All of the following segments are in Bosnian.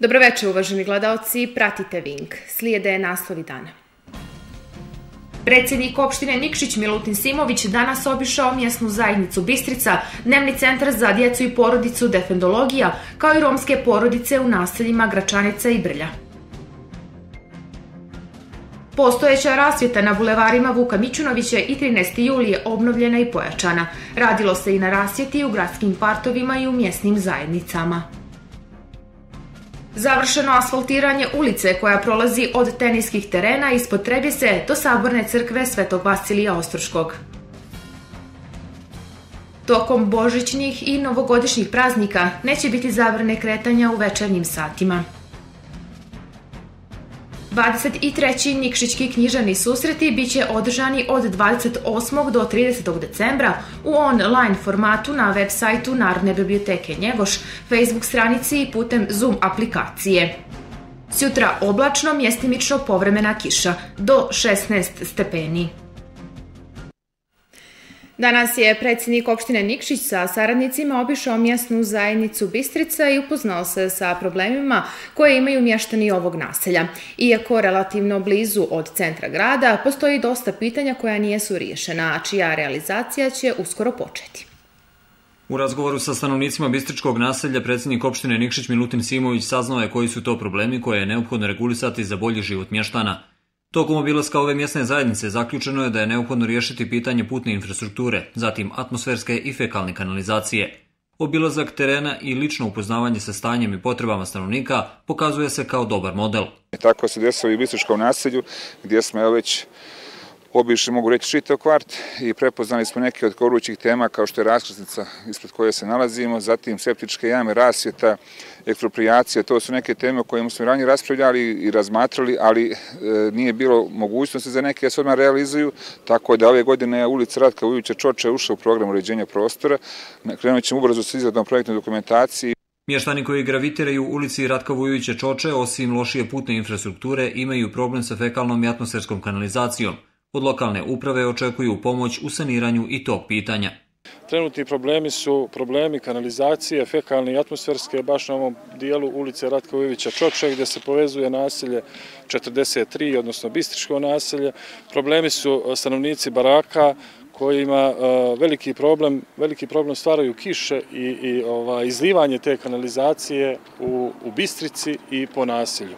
Dobroveče, uvaženi gledalci, pratite Vink. Slijede naslovi dana. Predsjednik opštine Nikšić Milutin Simović danas obišao mjesnu zajednicu Bistrica, dnevni centar za djecu i porodicu Defendologija, kao i romske porodice u naseljima Gračanica i Brlja. Postojeća rasvjeta na bulevarima Vuka Mićunovića i 13. julije obnovljena i pojačana. Radilo se i na rasvjeti u gradskim partovima i u mjesnim zajednicama. Završeno asfaltiranje ulice koja prolazi od teniskih terena ispod Trebise do Saborne crkve Svetog Vasilija Ostroškog. Tokom božićnih i novogodišnjih praznika neće biti zabrane kretanja u večernjim satima. 23. Nikšićki knjižani susreti biće održani od 28. do 30. decembra u online formatu na web sajtu Narodne biblioteke Njegoš, Facebook stranici i putem Zoom aplikacije. Sjutra oblačno, mjestimično povremena kiša, do 16 stepeni. Danas je predsjednik opštine Nikšić sa saradnicima obišao mjesnu zajednicu Bistrica i upoznao se sa problemima koje imaju mještani ovog naselja. Iako relativno blizu od centra grada, postoji dosta pitanja koja nijesu riješena, a čija realizacija će uskoro početi. U razgovoru sa stanovnicima Bistričkog naselja, predsjednik opštine Nikšić Milutin Simović saznao je koji su to problemi koje je neophodno regulisati za bolji život mještana. Tokom obilaska ove mjesne zajednice zaključeno je da je neophodno riješiti pitanje putne infrastrukture, zatim atmosferske i fekalne kanalizacije. Obilazak terena i lično upoznavanje sa stanjem i potrebama stanovnika pokazuje se kao dobar model. Tako se desilo i u Bistričkom naselju, gdje smo već obišli, mogu reći, čitav kvart i prepoznali smo neke od korućih tema kao što je raskrsnica ispred koje se nalazimo, zatim septičke jame, rasvjeta, ekspropriacija, to su neke teme o kojima smo ranije raspravljali i razmatrali, ali e, nije bilo mogućnosti za neke da se odmah realizuju, tako da ove godine ulica Ratka Ujuća Čoče ušla u program uređenja prostora. Krenut ćemo ubrzo s izradom projektne dokumentacije. Mještani koji gravitiraju u ulici Ratka Vujovića Čoče, osim lošije putne infrastrukture, imaju problem sa fekalnom i atmosferskom kanalizacijom. Od lokalne uprave očekuju pomoć u saniranju i tog pitanja. Trenutni problemi su problemi kanalizacije, fekalne i atmosferske, baš na ovom dijelu ulice Ratka Ujevića Čoče, gdje se povezuje naselje 43, odnosno Bistričko naselje. Problemi su e, stanovnici baraka, kojima e, veliki problem, veliki problem stvaraju kiše i, i ova, izlivanje te kanalizacije u, u Bistrici i po naselju.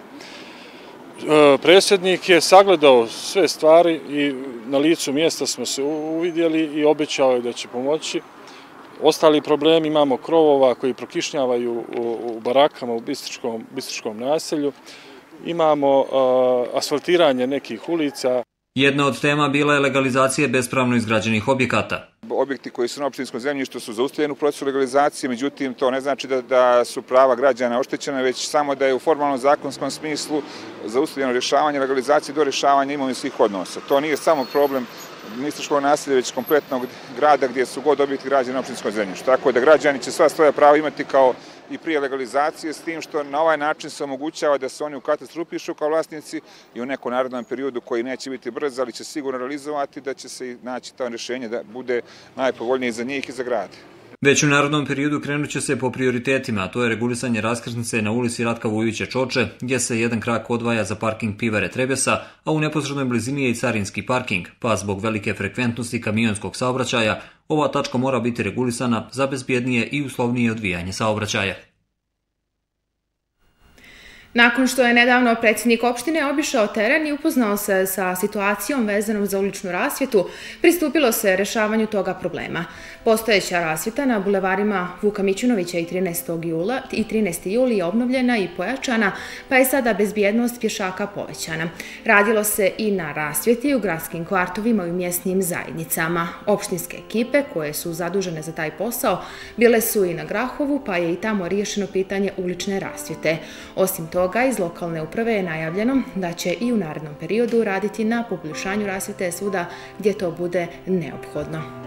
E, predsjednik je sagledao sve stvari i na licu mjesta smo se uvidjeli i obećao je da će pomoći. Ostali problemi imamo krovova koji prokišnjavaju u barakama u Bistričkom, Bistričkom naselju. Imamo e, asfaltiranje nekih ulica. Jedna od tema bila je legalizacija bespravno izgrađenih objekata. Objekti koji su na opštinskom zemljištu su zaustavljeni u procesu legalizacije, međutim to ne znači da, da su prava građana oštećena, već samo da je u formalnom zakonskom smislu zaustavljeno rješavanje legalizacije do rješavanja imovinskih odnosa. To nije samo problem ministarskog nasilja, već kompletnog grada gdje su god objekti građani na opštinskom zemljištu. Tako da građani će sva svoja prava imati kao i prije legalizacije, s tim što na ovaj način se omogućava da se oni u katastru upišu kao vlasnici i u nekom narodnom periodu koji neće biti brz, ali će sigurno realizovati da će se naći to rješenje da bude najpovoljnije za njih i za grade. Već u narodnom periodu krenut će se po prioritetima, a to je regulisanje raskrsnice na ulici Ratka Vujovića Čoče, gdje se jedan krak odvaja za parking pivare Trebesa, a u neposrednoj blizini je i carinski parking, pa zbog velike frekventnosti kamionskog saobraćaja, ova tačka mora biti regulisana za bezbjednije i uslovnije odvijanje saobraćaja. Nakon što je nedavno predsjednik opštine obišao teren i upoznao se sa situacijom vezanom za uličnu rasvjetu, pristupilo se rešavanju toga problema. Postojeća rasvjeta na bulevarima Vuka Mićunovića i 13. jula i 13. juli je obnovljena i pojačana, pa je sada bezbjednost pješaka povećana. Radilo se i na rasvjeti u gradskim kvartovima i u mjesnim zajednicama. Opštinske ekipe koje su zadužene za taj posao bile su i na Grahovu, pa je i tamo riješeno pitanje ulične rasvjete. Osim toga, toga iz lokalne uprave je najavljeno da će i u narednom periodu raditi na poboljšanju rasvete svuda gdje to bude neophodno.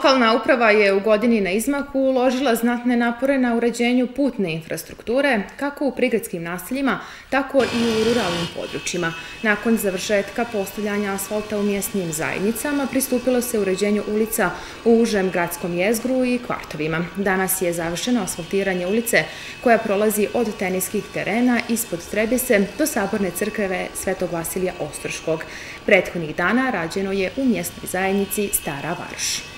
Lokalna uprava je u godini na izmaku uložila znatne napore na uređenju putne infrastrukture, kako u prigradskim naseljima, tako i u ruralnim područjima. Nakon završetka postavljanja asfalta u mjesnim zajednicama, pristupilo se uređenju ulica u užem gradskom jezgru i kvartovima. Danas je završeno asfaltiranje ulice koja prolazi od teniskih terena ispod Trebise do saborne crkve Svetog Vasilija Ostroškog. Prethodnih dana rađeno je u mjesnoj zajednici Stara Varoš.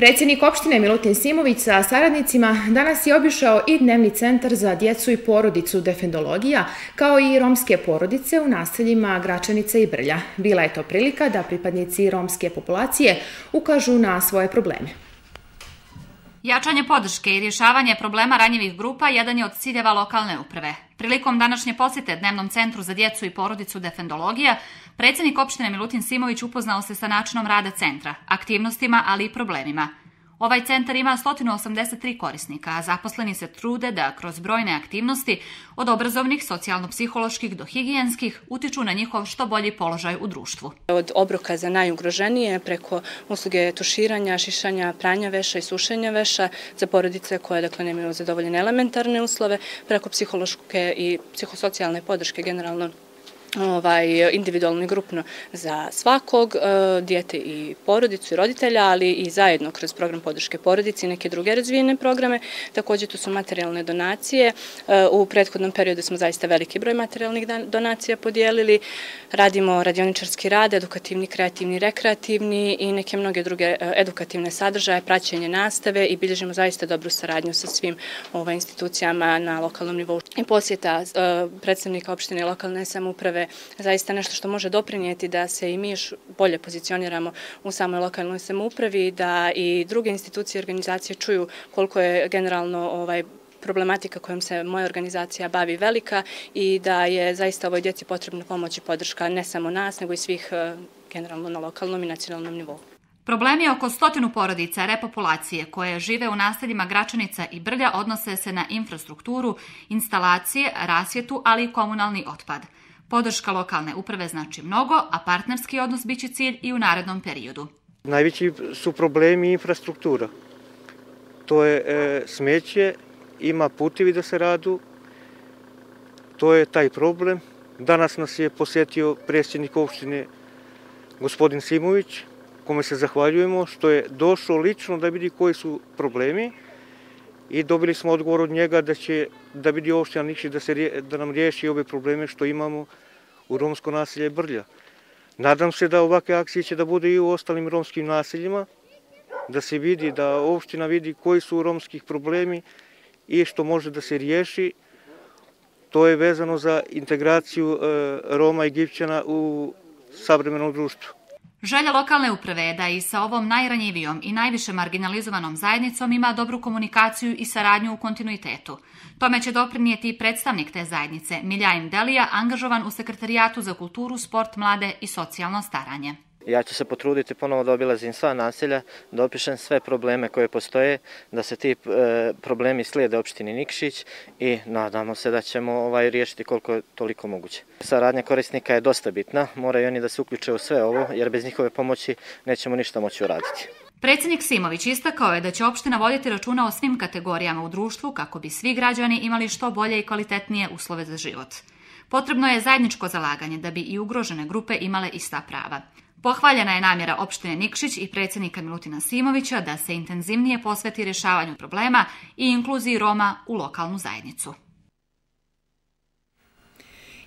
Predsjednik opštine Milutin Simović sa saradnicima danas je obišao i dnevni centar za djecu i porodicu defendologija, kao i romske porodice u naseljima Gračanica i Brlja. Bila je to prilika da pripadnici romske populacije ukažu na svoje probleme. Jačanje podrške i rješavanje problema ranjivih grupa jedan je od ciljeva lokalne uprave. Prilikom današnje posjete Dnevnom centru za djecu i porodicu Defendologija, predsjednik opštine Milutin Simović upoznao se sa načinom rada centra, aktivnostima, ali i problemima. Ovaj centar ima 183 korisnika, a zaposleni se trude da kroz brojne aktivnosti, od obrazovnih, socijalno-psiholoških do higijenskih, utiču na njihov što bolji položaj u društvu. Od obroka za najugroženije, preko usluge tuširanja, šišanja, pranja veša i sušenja veša, za porodice koje dakle, nemaju zadovoljene elementarne uslove, preko psihološke i psihosocijalne podrške generalno ovaj, individualno i grupno za svakog, e, dijete i porodicu i roditelja, ali i zajedno kroz program podrške porodici i neke druge razvijene programe. Također tu su materijalne donacije. E, u prethodnom periodu smo zaista veliki broj materijalnih donacija podijelili. Radimo radioničarski rad, edukativni, kreativni, rekreativni i neke mnoge druge e, edukativne sadržaje, praćenje nastave i bilježimo zaista dobru saradnju sa svim ovaj, institucijama na lokalnom nivou. I posjeta e, predstavnika opštine i lokalne samouprave države zaista nešto što može doprinijeti da se i mi još bolje pozicioniramo u samoj lokalnoj samoupravi, da i druge institucije i organizacije čuju koliko je generalno ovaj problematika kojom se moja organizacija bavi velika i da je zaista ovoj djeci potrebna pomoć i podrška ne samo nas, nego i svih eh, generalno na lokalnom i nacionalnom nivou. Problemi oko stotinu porodica repopulacije koje žive u naseljima Gračanica i Brlja odnose se na infrastrukturu, instalacije, rasvjetu, ali i komunalni otpad. Podrška lokalne uprave znači mnogo, a partnerski odnos biće cilj i u narednom periodu. Najveći su problemi infrastruktura. To je e, smeće, ima putivi da se radu, to je taj problem. Danas nas je posjetio predsjednik opštine gospodin Simović, kome se zahvaljujemo što je došao lično da vidi koji su problemi i dobili smo odgovor od njega da će da vidi opština Nikšić da, se, da nam riješi ove probleme što imamo u romsko naselje Brlja. Nadam se da ovakve akcije će da bude i u ostalim romskim naseljima, da se vidi, da opština vidi koji su romskih problemi i što može da se riješi. To je vezano za integraciju e, Roma i Gipćana u savremenom društvu. Želja lokalne uprave je da i sa ovom najranjivijom i najviše marginalizovanom zajednicom ima dobru komunikaciju i saradnju u kontinuitetu. Tome će doprinijeti i predstavnik te zajednice, Miljajn Delija, angažovan u Sekretarijatu za kulturu, sport, mlade i socijalno staranje. Ja ću se potruditi ponovo da obilazim sva naselja, da opišem sve probleme koje postoje, da se ti e, problemi slijede opštini Nikšić i nadamo se da ćemo ovaj riješiti koliko je toliko moguće. Saradnja korisnika je dosta bitna, moraju oni da se uključe u sve ovo, jer bez njihove pomoći nećemo ništa moći uraditi. Predsjednik Simović istakao je da će opština voditi računa o svim kategorijama u društvu kako bi svi građani imali što bolje i kvalitetnije uslove za život. Potrebno je zajedničko zalaganje da bi i ugrožene grupe imale ista prava. Pohvaljena je namjera opštine Nikšić i predsjednika Milutina Simovića da se intenzivnije posveti rješavanju problema i inkluziji Roma u lokalnu zajednicu.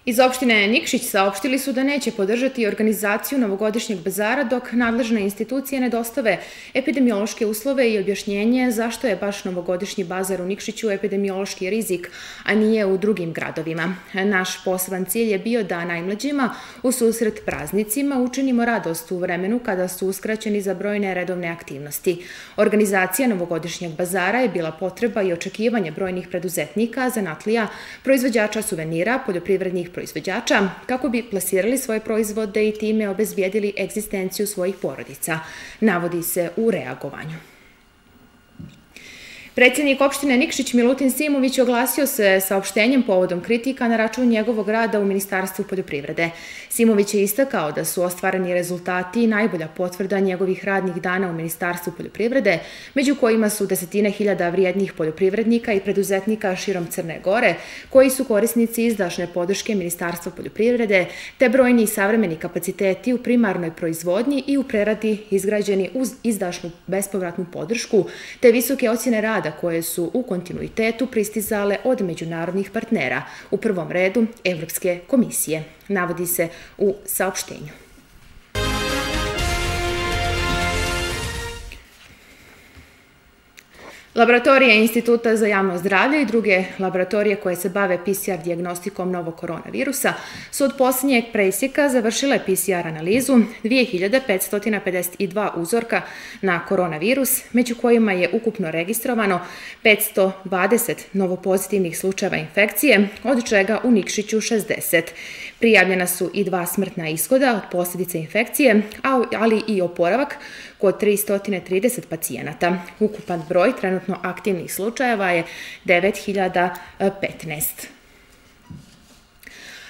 Iz opštine Nikšić saopštili su da neće podržati organizaciju novogodišnjeg bazara dok nadležne institucije ne dostave epidemiološke uslove i objašnjenje zašto je baš novogodišnji bazar u Nikšiću epidemiološki rizik, a nije u drugim gradovima. Naš poseban cilj je bio da najmlađima u susret praznicima učinimo radost u vremenu kada su uskraćeni za brojne redovne aktivnosti. Organizacija novogodišnjeg bazara je bila potreba i očekivanje brojnih preduzetnika, zanatlija, proizvođača suvenira, poljoprivrednih proizvođača kako bi plasirali svoje proizvode i time obezbijedili egzistenciju svojih porodica, navodi se u reagovanju. Predsjednik opštine Nikšić Milutin Simović oglasio se saopštenjem povodom kritika na račun njegovog rada u Ministarstvu poljoprivrede. Simović je istakao da su ostvareni rezultati i najbolja potvrda njegovih radnih dana u Ministarstvu poljoprivrede, među kojima su desetine hiljada vrijednih poljoprivrednika i preduzetnika širom Crne Gore, koji su korisnici izdašne podrške Ministarstva poljoprivrede, te brojni savremeni kapaciteti u primarnoj proizvodnji i u preradi izgrađeni uz izdašnu bespovratnu podršku, te visoke ocjene rada rada koje su u kontinuitetu pristizale od međunarodnih partnera, u prvom redu Evropske komisije, navodi se u saopštenju. Laboratorije Instituta za javno zdravlje i druge laboratorije koje se bave PCR diagnostikom novog koronavirusa su od posljednjeg presjeka završile PCR analizu 2552 uzorka na koronavirus, među kojima je ukupno registrovano 520 novopozitivnih slučajeva infekcije, od čega u Nikšiću 60. Prijavljena su i dva smrtna ishoda od posljedice infekcije, ali i oporavak kod 330 pacijenata. Ukupan broj trenutno aktivnih slučajeva je 9015.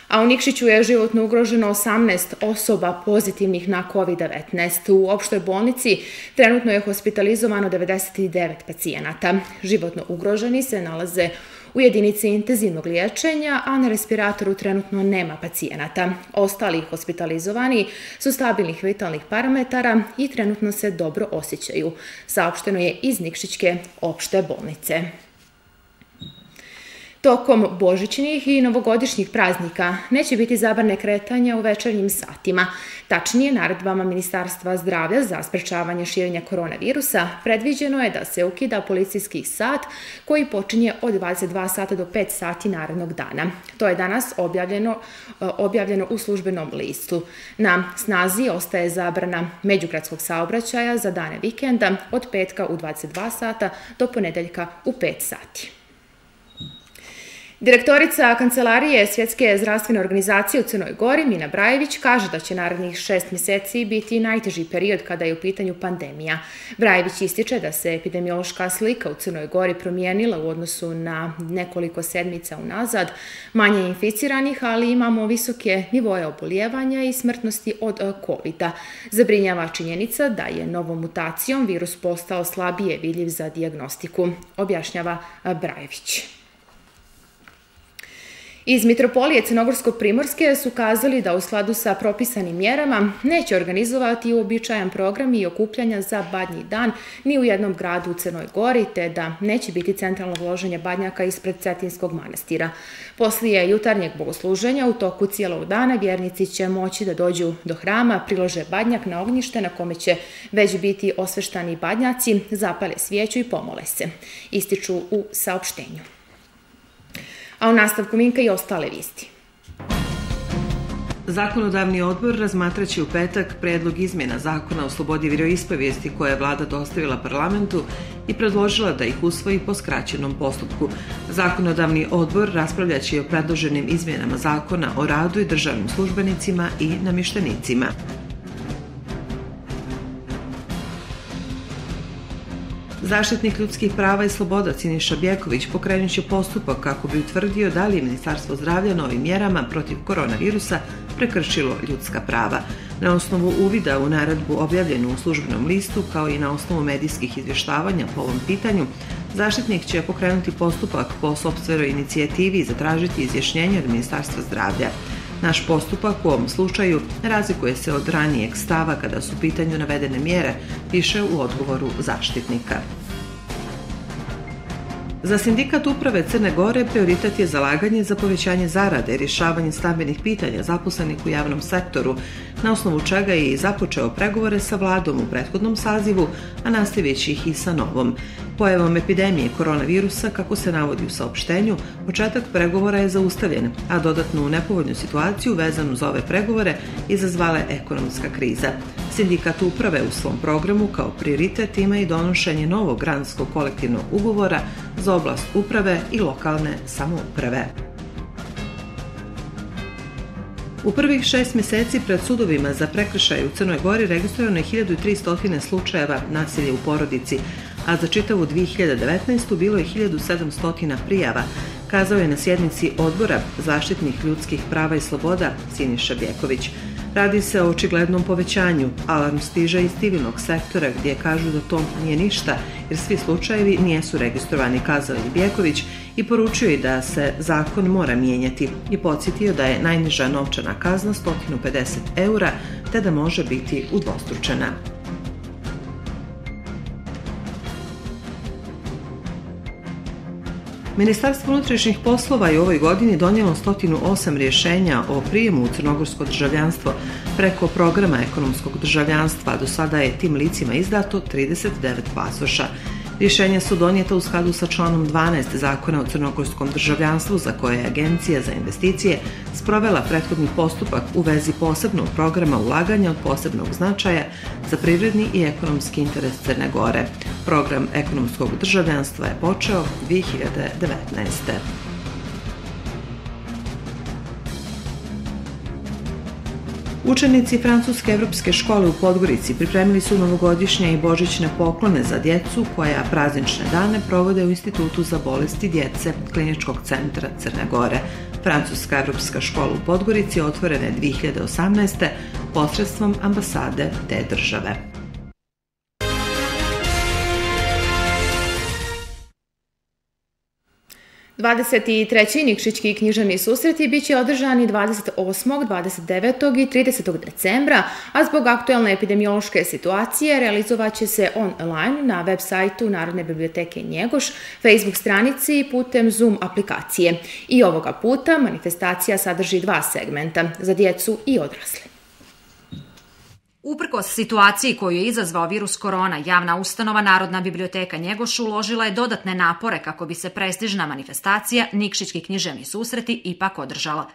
A u Nikšiću je životno ugroženo 18 osoba pozitivnih na COVID-19. U opštoj bolnici trenutno je hospitalizovano 99 pacijenata. Životno ugroženi se nalaze u u jedinici intenzivnog liječenja, a na respiratoru trenutno nema pacijenata. Ostali hospitalizovani su stabilnih vitalnih parametara i trenutno se dobro osjećaju. Saopšteno je iz Nikšićke opšte bolnice. Tokom božićnih i novogodišnjih praznika neće biti zabrane kretanja u večernjim satima. Tačnije, naredbama Ministarstva zdravlja za sprečavanje širenja koronavirusa predviđeno je da se ukida policijski sat koji počinje od 22 sata do 5 sati narednog dana. To je danas objavljeno, e, objavljeno u službenom listu. Na snazi ostaje zabrana međugradskog saobraćaja za dane vikenda od petka u 22 sata do ponedeljka u 5 sati. Direktorica Kancelarije Svjetske zdravstvene organizacije u Crnoj Gori, Mina Brajević, kaže da će narednih šest mjeseci biti najteži period kada je u pitanju pandemija. Brajević ističe da se epidemiološka slika u Crnoj Gori promijenila u odnosu na nekoliko sedmica unazad, manje inficiranih, ali imamo visoke nivoje oboljevanja i smrtnosti od COVID-a. Zabrinjava činjenica da je novom mutacijom virus postao slabije vidljiv za diagnostiku, objašnjava Brajević. Iz Mitropolije Crnogorsko-Primorske su kazali da u skladu sa propisanim mjerama neće organizovati uobičajan program i okupljanja za badnji dan ni u jednom gradu u Crnoj Gori, te da neće biti centralno vloženje badnjaka ispred Cetinskog manastira. Poslije jutarnjeg bogosluženja u toku cijelog dana vjernici će moći da dođu do hrama, prilože badnjak na ognjište na kome će već biti osveštani badnjaci, zapale svijeću i pomole se. Ističu u saopštenju a u nastavku Minka i ostale visti. Zakonodavni odbor razmatraće u petak predlog izmjena zakona o slobodi vjeroispovijesti koje je vlada dostavila parlamentu i predložila da ih usvoji po skraćenom postupku. Zakonodavni odbor raspravljaći o predloženim izmjenama zakona o radu i državnim službenicima i namještenicima. Zaštitnik ljudskih prava i sloboda Ciniša Bjeković pokrenuće postupak kako bi utvrdio da li je Ministarstvo zdravlja novim mjerama protiv koronavirusa prekršilo ljudska prava. Na osnovu uvida u naredbu objavljenu u službenom listu kao i na osnovu medijskih izvještavanja po ovom pitanju, zaštitnik će pokrenuti postupak po sobstvenoj inicijativi i zatražiti izjašnjenje od Ministarstva zdravlja. Naš postupak u ovom slučaju razlikuje se od ranijeg stava kada su pitanju navedene mjere, piše u odgovoru zaštitnika. Za sindikat uprave Crne Gore prioritet je zalaganje za povećanje zarade i rješavanje stambenih pitanja zaposlenih u javnom sektoru, na osnovu čega je i započeo pregovore sa vladom u prethodnom sazivu, a nastavit ih i sa novom. Pojavom epidemije koronavirusa, kako se navodi u saopštenju, početak pregovora je zaustavljen, a dodatnu nepovoljnu situaciju vezanu za ove pregovore izazvala je ekonomska kriza. Sindikat uprave u svom programu kao prioritet ima i donošenje novog granskog kolektivnog ugovora za oblast uprave i lokalne samouprave. U prvih šest mjeseci pred sudovima za prekršaj u Crnoj Gori registrovano je 1300 slučajeva nasilja u porodici, a za čitavu 2019. bilo je 1700 prijava, kazao je na sjednici odbora zaštitnih ljudskih prava i sloboda Siniša Bjeković. Radi se o očiglednom povećanju. Alarm stiže iz civilnog sektora gdje kažu da to nije ništa jer svi slučajevi nijesu registrovani, kazao je Bjeković i poručio je da se zakon mora mijenjati i podsjetio da je najniža novčana kazna 150 eura te da može biti udvostručena. Ministarstvo unutrašnjih poslova je u ovoj godini donijelo 108 rješenja o prijemu u crnogorsko državljanstvo preko programa ekonomskog državljanstva. Do sada je tim licima izdato 39 pasoša. Rješenja su donijeta u skladu sa članom 12 zakona o crnogorskom državljanstvu za koje je Agencija za investicije sprovela prethodni postupak u vezi posebnog programa ulaganja od posebnog značaja za privredni i ekonomski interes Crne Gore. Program ekonomskog državljanstva je počeo 2019. Učenici Francuske evropske škole u Podgorici pripremili su novogodišnje i božićne poklone za djecu koja praznične dane provode u Institutu za bolesti djece Kliničkog centra Crne Gore. Francuska evropska škola u Podgorici otvorena je 2018. posredstvom ambasade te države. 23. Nikšićki književni susreti biće održani 28., 29. i 30. decembra, a zbog aktuelne epidemiološke situacije realizovat će se online na web sajtu Narodne biblioteke Njegoš, Facebook stranici i putem Zoom aplikacije. I ovoga puta manifestacija sadrži dva segmenta, za djecu i odrasle. Uprkos situaciji koju je izazvao virus korona, javna ustanova Narodna biblioteka Njegoš uložila je dodatne napore kako bi se prestižna manifestacija Nikšićki književni susreti ipak održala.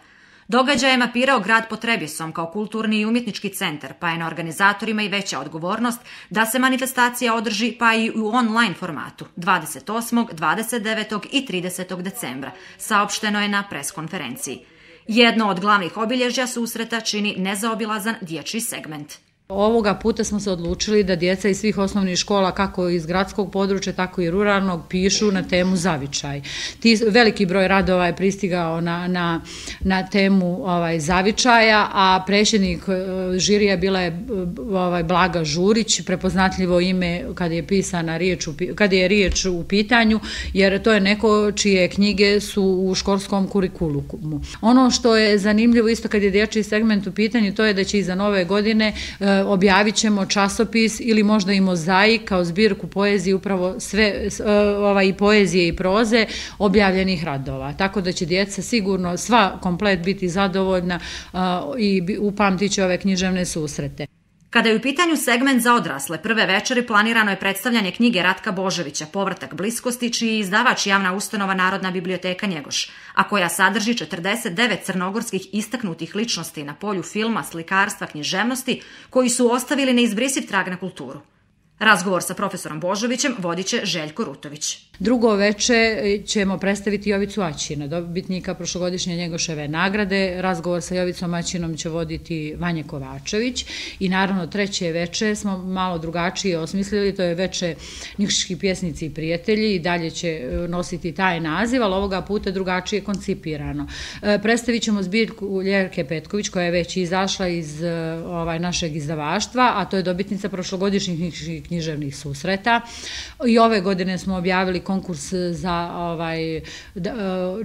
Događaj je mapirao grad Potrebisom kao kulturni i umjetnički centar, pa je na organizatorima i veća odgovornost da se manifestacija održi pa i u online formatu 28., 29. i 30. decembra, saopšteno je na preskonferenciji. Jedno od glavnih obilježja susreta čini nezaobilazan dječji segment – Ovoga puta smo se odlučili da djeca iz svih osnovnih škola, kako iz gradskog područja, tako i ruralnog, pišu na temu zavičaj. Ti, veliki broj radova je pristigao na, na, na temu ovaj, zavičaja, a prešenik eh, žirija bila je eh, ovaj, Blaga Žurić, prepoznatljivo ime kad je pisana riječ u, kad je riječ u pitanju, jer to je neko čije knjige su u školskom kurikulumu. Ono što je zanimljivo isto kad je dječji segment u pitanju, to je da će iza nove godine eh, objavit ćemo časopis ili možda i mozaik kao zbirku poezije, upravo sve e, ovaj, i poezije i proze objavljenih radova. Tako da će djeca sigurno sva komplet biti zadovoljna e, i upamtit će ove književne susrete. Kada je u pitanju segment za odrasle, prve večeri planirano je predstavljanje knjige Ratka Boževića Povratak bliskosti, čiji je izdavač javna ustanova Narodna biblioteka Njegoš, a koja sadrži 49 crnogorskih istaknutih ličnosti na polju filma, slikarstva, književnosti, koji su ostavili neizbrisiv trag na kulturu. Razgovor sa profesorom Božovićem vodiće Željko Rutović. Drugo veče ćemo predstaviti Jovicu Aćina, dobitnika prošlogodišnje njegoševe nagrade. Razgovor sa Jovicom Aćinom će voditi Vanje Kovačević. I naravno treće veče smo malo drugačije osmislili, to je veče Nikšiški pjesnici i prijatelji i dalje će e, nositi taj naziv, ali ovoga puta drugačije koncipirano. E, predstavit ćemo zbirku Ljerke Petković koja je već izašla iz e, ovaj našeg izdavaštva, a to je dobitnica prošlogodišnjih Nikšiških književnih susreta. I ove godine smo objavili konkurs za ovaj,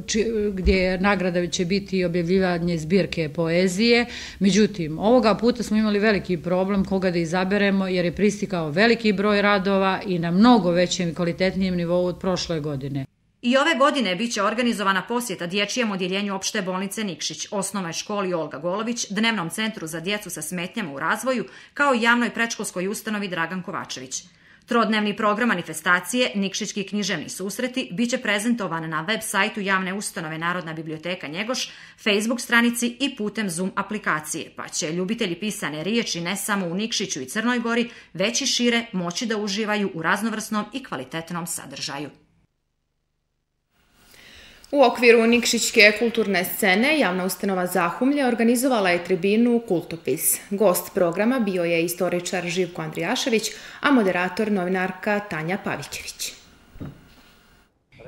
či, gdje nagrada će biti objavljivanje zbirke poezije. Međutim, ovoga puta smo imali veliki problem koga da izaberemo jer je pristikao veliki broj radova i na mnogo većem i kvalitetnijem nivou od prošle godine. I ove godine biće organizovana posjeta dječijem odjeljenju opšte bolnice Nikšić, osnovnoj školi Olga Golović, dnevnom centru za djecu sa smetnjama u razvoju, kao i javnoj prečkolskoj ustanovi Dragan Kovačević. Trodnevni program manifestacije Nikšićki književni susreti biće prezentovan na web sajtu javne ustanove Narodna biblioteka Njegoš, Facebook stranici i putem Zoom aplikacije, pa će ljubitelji pisane riječi ne samo u Nikšiću i Crnoj Gori, već i šire moći da uživaju u raznovrsnom i kvalitetnom sadržaju. U okviru Nikšićke kulturne scene javna ustanova Zahumlje organizovala je tribinu Kultopis. Gost programa bio je istoričar Živko Andrijašević, a moderator novinarka Tanja Pavićević.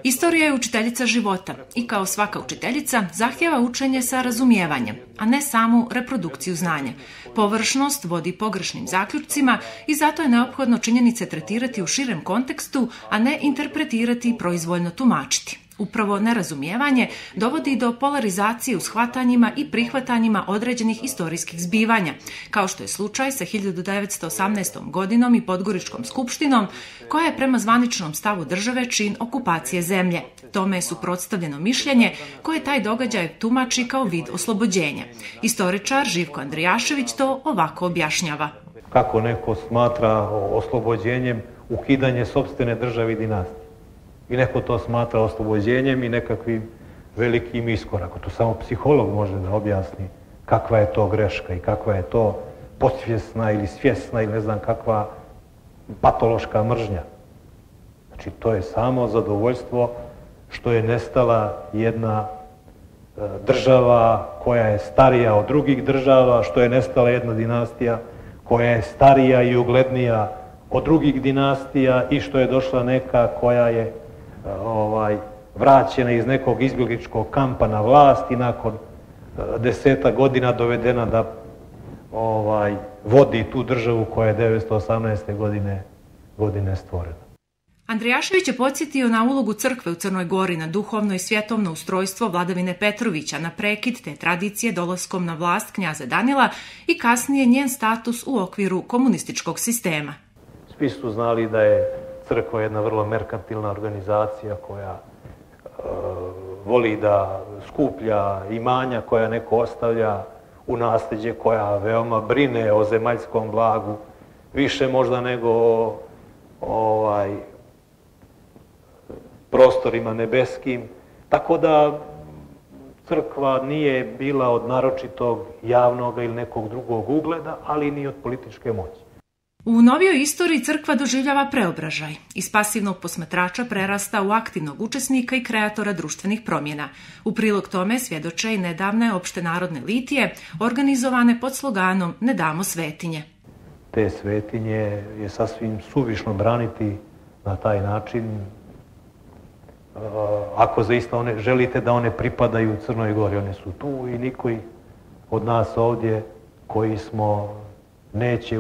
Istorija je učiteljica života i kao svaka učiteljica zahtjeva učenje sa razumijevanjem, a ne samu reprodukciju znanja. Površnost vodi pogrešnim zaključcima i zato je neophodno činjenice tretirati u širem kontekstu, a ne interpretirati i proizvoljno tumačiti. Upravo nerazumijevanje dovodi do polarizacije u shvatanjima i prihvatanjima određenih istorijskih zbivanja, kao što je slučaj sa 1918. godinom i Podgoričkom skupštinom, koja je prema zvaničnom stavu države čin okupacije zemlje. Tome je suprotstavljeno mišljenje koje taj događaj tumači kao vid oslobođenja. Istoričar Živko Andrijašević to ovako objašnjava. Kako neko smatra oslobođenjem ukidanje sobstvene države i dinastije? I neko to smatra oslobođenjem i nekakvim velikim iskorakom. To samo psiholog može da objasni kakva je to greška i kakva je to podsvjesna ili svjesna ili ne znam kakva patološka mržnja. Znači, to je samo zadovoljstvo što je nestala jedna e, država koja je starija od drugih država, što je nestala jedna dinastija koja je starija i uglednija od drugih dinastija i što je došla neka koja je ovaj, vraćena iz nekog izbjegličkog kampa na vlast i nakon e, deseta godina dovedena da ovaj, vodi tu državu koja je 1918. godine, godine stvorena. Andrijašević je podsjetio na ulogu crkve u Crnoj Gori, na duhovno i svjetovno ustrojstvo vladavine Petrovića, na prekid te tradicije dolaskom na vlast knjaza Danila i kasnije njen status u okviru komunističkog sistema. Svi su znali da je crkva je jedna vrlo merkantilna organizacija koja e, voli da skuplja imanja koja neko ostavlja u nasljeđe, koja veoma brine o zemaljskom blagu, više možda nego o ovaj, prostorima nebeskim. Tako da crkva nije bila od naročitog javnog ili nekog drugog ugleda, ali ni od političke moći. U novijoj istoriji crkva doživljava preobražaj. Iz pasivnog posmatrača prerasta u aktivnog učesnika i kreatora društvenih promjena. U prilog tome svjedoče i nedavne opšte narodne litije, organizovane pod sloganom Ne damo svetinje. Te svetinje je sasvim suvišno braniti na taj način. Ako zaista one, želite da one pripadaju Crnoj Gori, one su tu i niko od nas ovdje koji smo neće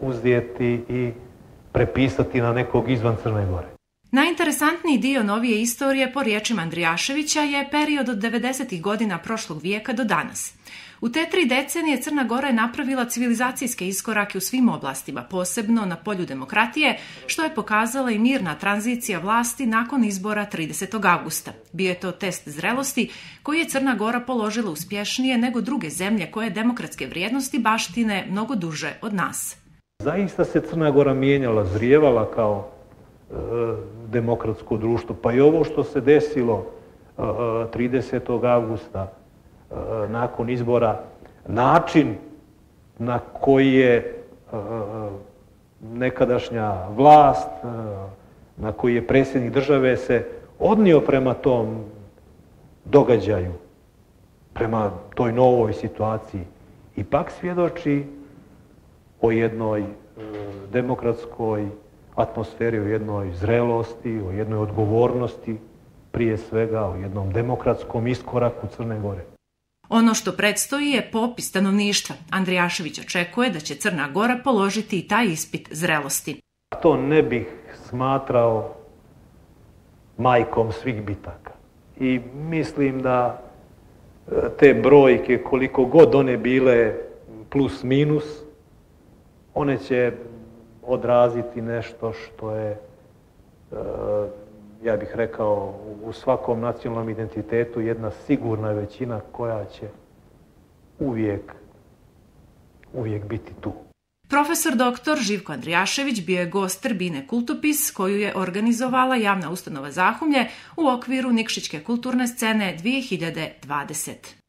uzdjeti i prepisati na nekog izvan Crne Gore. Najinteresantniji dio novije istorije po riječima Andrijaševića je period od 90. godina prošlog vijeka do danas. U te tri decenije Crna Gora je napravila civilizacijske iskorake u svim oblastima, posebno na polju demokratije, što je pokazala i mirna tranzicija vlasti nakon izbora 30. augusta. Bio je to test zrelosti koji je Crna Gora položila uspješnije nego druge zemlje koje demokratske vrijednosti baštine mnogo duže od nas. Zaista se Crna Gora mijenjala, zrijevala kao e, demokratsko društvo, pa i ovo što se desilo e, e 30. augusta Eh, nakon izbora način na koji je eh, nekadašnja vlast, eh, na koji je predsjednik države se odnio prema tom događaju, prema toj novoj situaciji, ipak svjedoči o jednoj demokratskoj atmosferi, o jednoj zrelosti, o jednoj odgovornosti, prije svega o jednom demokratskom iskoraku Crne Gore. Ono što predstoji je popis stanovništva. Andrijašević očekuje da će Crna Gora položiti i taj ispit zrelosti. To ne bih smatrao majkom svih bitaka. I mislim da e, te brojke, koliko god one bile plus minus, one će odraziti nešto što je, e, ja bih rekao, u svakom nacionalnom identitetu jedna sigurna većina koja će uvijek, uvijek biti tu. Profesor dr. Živko Andrijašević bio je gost Trbine Kultopis koju je organizovala javna ustanova Zahumlje u okviru Nikšićke kulturne scene 2020.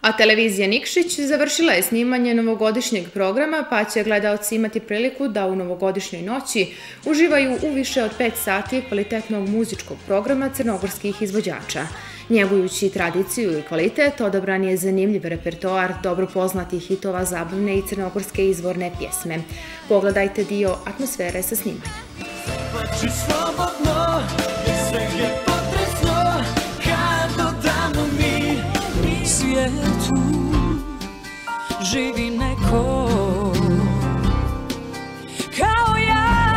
A televizija Nikšić završila je snimanje novogodišnjeg programa, pa će gledalci imati priliku da u novogodišnjoj noći uživaju u više od 5 sati kvalitetnog muzičkog programa crnogorskih izvođača. Njegujući tradiciju i kvalitet, odabran je zanimljiv repertoar dobro poznatih hitova zabavne i crnogorske izvorne pjesme. Pogledajte dio atmosfere sa snimanjem. Zbači slobodno, jer sve je živi neko kao ja.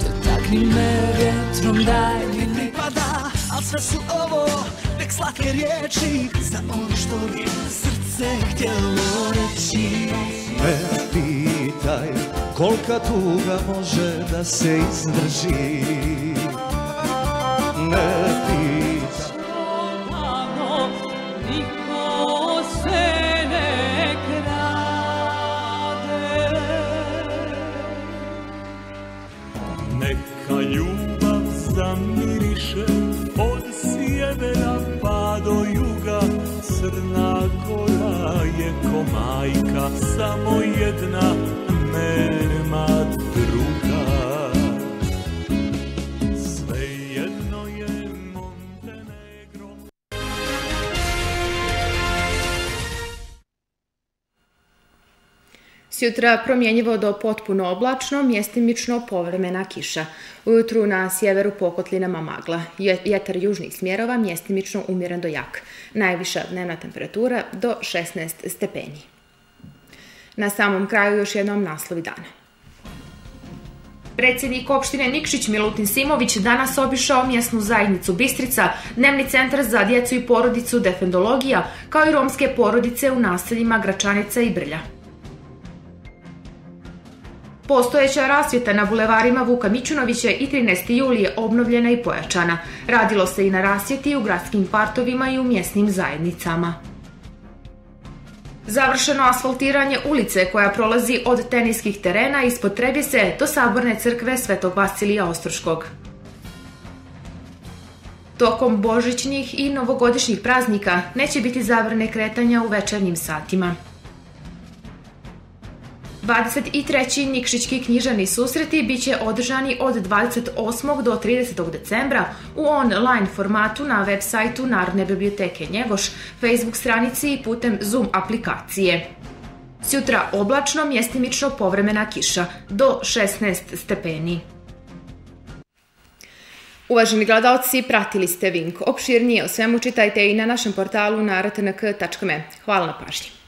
Dotakni me vjetrom, daj sve su ovo nek slatke riječi. Za ono što bi srce htjelo reći. Ne pitaj kolika tuga može da se izdrži? Ne majka Samo jedna. Sjutra promjenjivo do potpuno oblačno, mjestimično povremena kiša. Ujutru na sjeveru pokotlinama magla. Jetar južnih smjerova mjestimično umjeren do jak. Najviša dnevna temperatura do 16 stepeni. Na samom kraju još jednom naslovi dana. Predsjednik opštine Nikšić Milutin Simović danas obišao mjesnu zajednicu Bistrica, dnevni centar za djecu i porodicu Defendologija, kao i romske porodice u naseljima Gračanica i Brlja. Postojeća rasvjeta na bulevarima Vuka Mićunovića i 13. julije obnovljena i pojačana. Radilo se i na rasvjeti u gradskim partovima i u mjesnim zajednicama. Završeno asfaltiranje ulice koja prolazi od teniskih terena ispod Trebise do Saborne crkve Svetog Vasilija Ostroškog. Tokom božićnih i novogodišnjih praznika neće biti zabrane kretanja u večernjim satima. 23. Nikšićki knjižani susreti biće održani od 28. do 30. decembra u online formatu na web sajtu Narodne biblioteke Njegoš, Facebook stranici i putem Zoom aplikacije. Sjutra oblačno, mjestimično povremena kiša, do 16 stepeni. Uvaženi gledalci, pratili ste Vink. Opširnije o svemu čitajte i na našem portalu naratnk.me. Hvala na pažnji.